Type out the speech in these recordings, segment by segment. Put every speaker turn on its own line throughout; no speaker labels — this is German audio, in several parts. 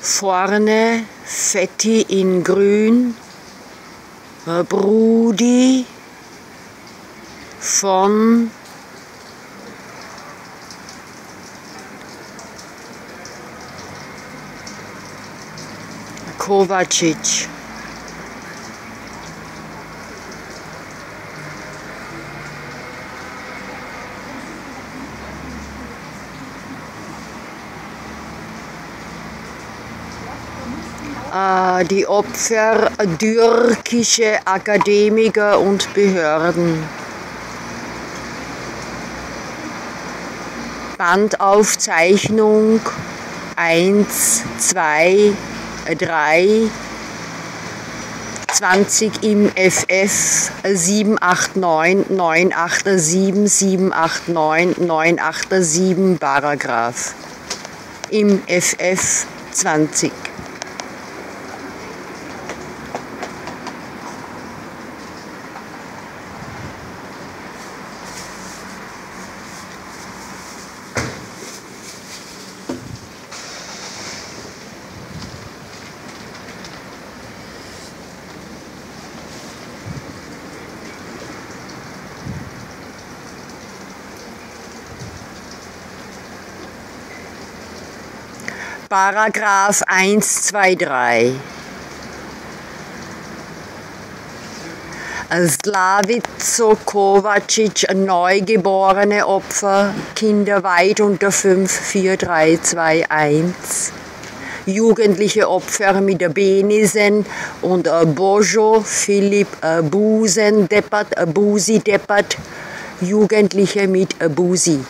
Vorne Fetti in Grün, äh, Brudi von Kovacic. Die Opfer türkische Akademiker und Behörden. Bandaufzeichnung 1, 2, 3, 20 im FF 789 987 789 987 Paragraph. Im FF 20. Paragraph 123. Slavico Kovacic, neugeborene Opfer, Kinder weit unter 5, 4, 3, 2, 1. Jugendliche Opfer mit Benisen und Bojo, Philipp Busen, Deppert, Busi, Deppert, Jugendliche mit Busi.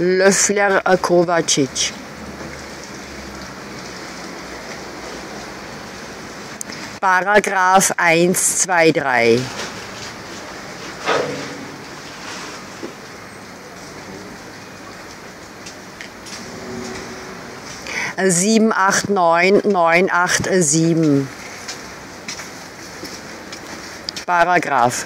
Löffler Kovacic. Paragraph 1, 2, 3. Sieben, acht, neun, neun, acht, sieben. Paragraph.